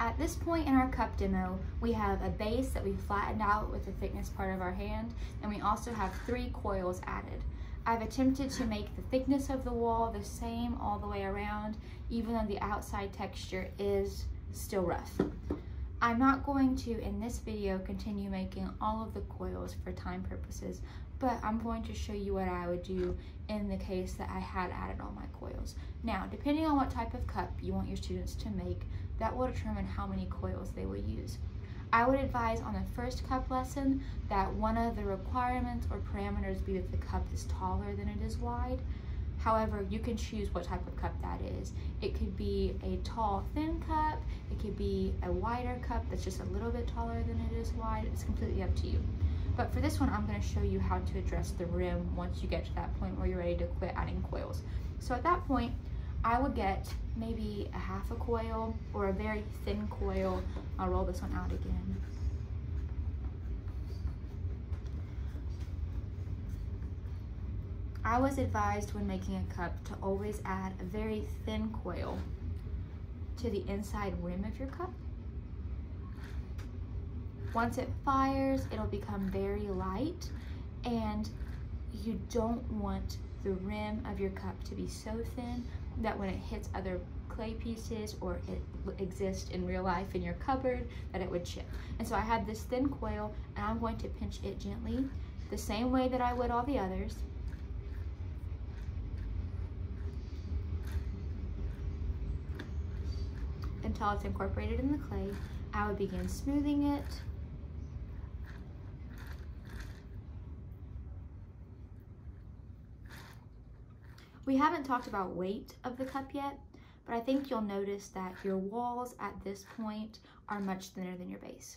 At this point in our cup demo, we have a base that we flattened out with the thickness part of our hand, and we also have three coils added. I've attempted to make the thickness of the wall the same all the way around, even though the outside texture is still rough. I'm not going to, in this video, continue making all of the coils for time purposes, but I'm going to show you what I would do in the case that I had added all my coils. Now, depending on what type of cup you want your students to make, that will determine how many coils they will use. I would advise on the first cup lesson that one of the requirements or parameters be that the cup is taller than it is wide. However, you can choose what type of cup that is. It could be a tall, thin cup. It could be a wider cup that's just a little bit taller than it is wide. It's completely up to you. But for this one, I'm gonna show you how to address the rim once you get to that point where you're ready to quit adding coils. So at that point, I would get maybe a half a coil or a very thin coil. I'll roll this one out again. I was advised when making a cup to always add a very thin coil to the inside rim of your cup. Once it fires, it'll become very light and you don't want the rim of your cup to be so thin that when it hits other clay pieces or it exists in real life in your cupboard that it would chip. And so I have this thin coil and I'm going to pinch it gently the same way that I would all the others. Until it's incorporated in the clay, I would begin smoothing it We haven't talked about weight of the cup yet, but I think you'll notice that your walls at this point are much thinner than your base.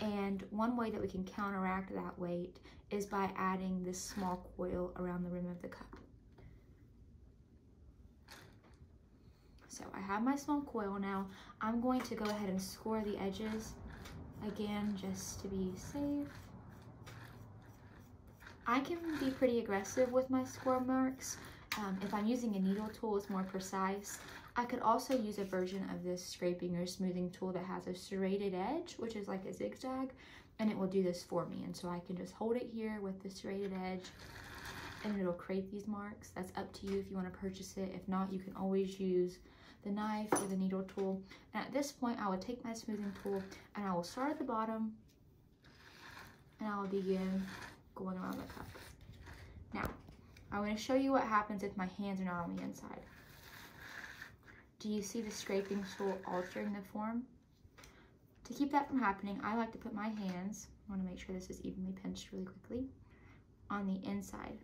And one way that we can counteract that weight is by adding this small coil around the rim of the cup. So I have my small coil now. I'm going to go ahead and score the edges again just to be safe. I can be pretty aggressive with my score marks, um, if I'm using a needle tool, it's more precise. I could also use a version of this scraping or smoothing tool that has a serrated edge, which is like a zigzag, and it will do this for me. And so I can just hold it here with the serrated edge and it'll create these marks. That's up to you if you want to purchase it. If not, you can always use the knife or the needle tool. And at this point, I will take my smoothing tool and I will start at the bottom and I will begin going around the cup. Now, I'm going to show you what happens if my hands are not on the inside. Do you see the scraping tool altering the form? To keep that from happening, I like to put my hands, I want to make sure this is evenly pinched really quickly, on the inside.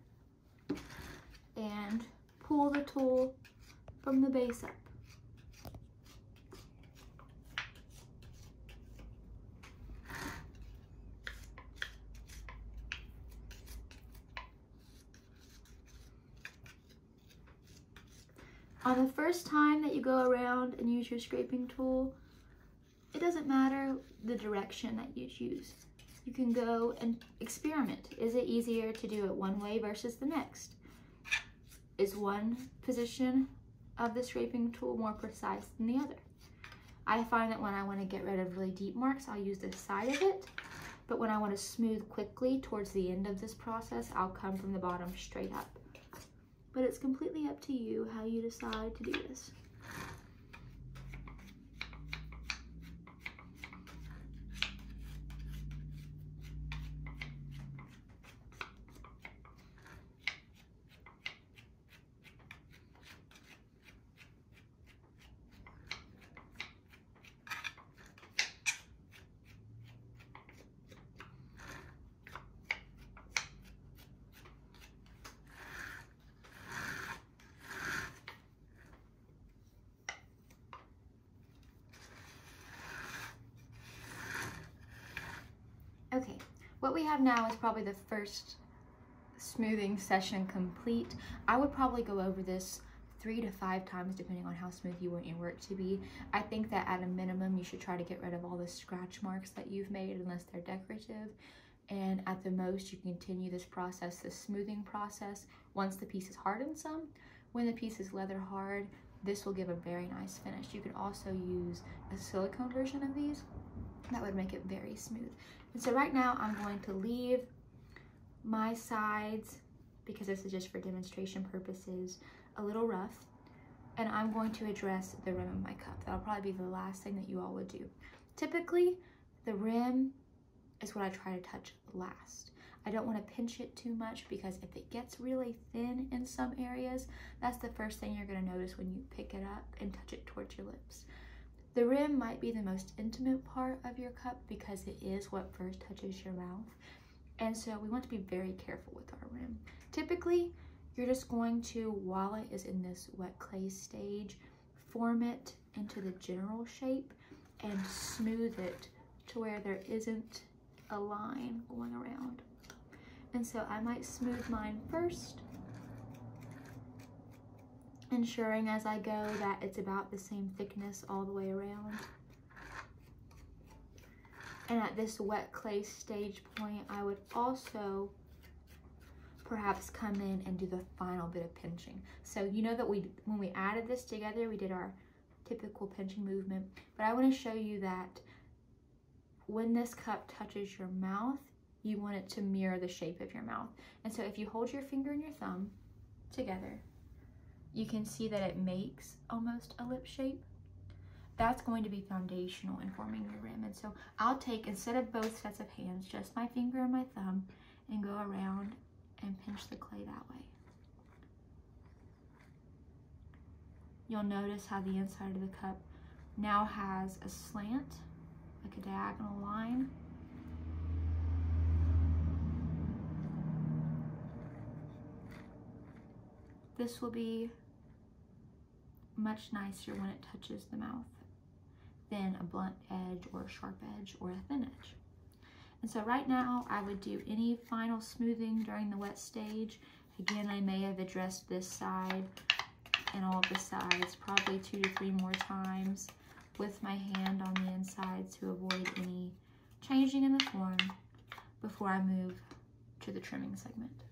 And pull the tool from the base up. On the first time that you go around and use your scraping tool, it doesn't matter the direction that you choose. You can go and experiment. Is it easier to do it one way versus the next? Is one position of the scraping tool more precise than the other? I find that when I want to get rid of really deep marks, I'll use the side of it. But when I want to smooth quickly towards the end of this process, I'll come from the bottom straight up but it's completely up to you how you decide to do this. What we have now is probably the first smoothing session complete. I would probably go over this three to five times depending on how smooth you want your work to be. I think that at a minimum you should try to get rid of all the scratch marks that you've made unless they're decorative and at the most you can continue this process, this smoothing process once the piece is hardened some. When the piece is leather hard, this will give a very nice finish. You could also use a silicone version of these. That would make it very smooth. And so right now I'm going to leave my sides, because this is just for demonstration purposes, a little rough. And I'm going to address the rim of my cup. That'll probably be the last thing that you all would do. Typically, the rim is what I try to touch last. I don't want to pinch it too much because if it gets really thin in some areas, that's the first thing you're going to notice when you pick it up and touch it towards your lips. The rim might be the most intimate part of your cup because it is what first touches your mouth. And so we want to be very careful with our rim. Typically, you're just going to, while it is in this wet clay stage, form it into the general shape and smooth it to where there isn't a line going around. And so I might smooth mine first, ensuring as I go that it's about the same thickness all the way around. And at this wet clay stage point, I would also perhaps come in and do the final bit of pinching. So you know that we when we added this together, we did our typical pinching movement, but I wanna show you that when this cup touches your mouth, you want it to mirror the shape of your mouth. And so if you hold your finger and your thumb together, you can see that it makes almost a lip shape. That's going to be foundational in forming your rim. And so I'll take, instead of both sets of hands, just my finger and my thumb and go around and pinch the clay that way. You'll notice how the inside of the cup now has a slant, like a diagonal line. This will be much nicer when it touches the mouth than a blunt edge or a sharp edge or a thin edge. And so right now I would do any final smoothing during the wet stage. Again, I may have addressed this side and all of the sides probably two to three more times with my hand on the inside to avoid any changing in the form before I move to the trimming segment.